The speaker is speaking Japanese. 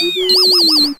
you